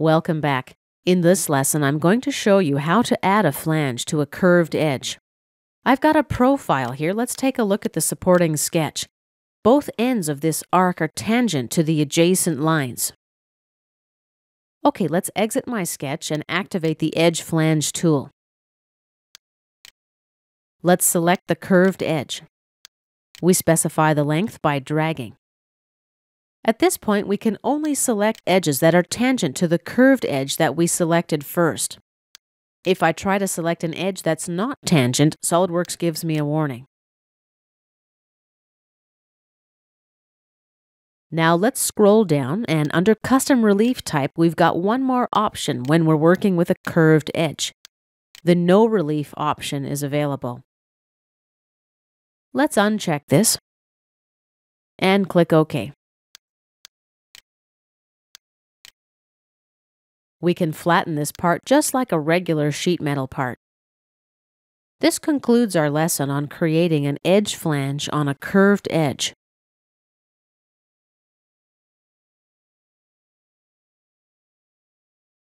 Welcome back. In this lesson, I'm going to show you how to add a flange to a curved edge. I've got a profile here. Let's take a look at the supporting sketch. Both ends of this arc are tangent to the adjacent lines. Okay, let's exit my sketch and activate the Edge Flange tool. Let's select the curved edge. We specify the length by dragging. At this point, we can only select edges that are tangent to the curved edge that we selected first. If I try to select an edge that's not tangent, SOLIDWORKS gives me a warning. Now let's scroll down and under Custom Relief Type, we've got one more option when we're working with a curved edge. The No Relief option is available. Let's uncheck this and click OK. We can flatten this part just like a regular sheet metal part. This concludes our lesson on creating an edge flange on a curved edge.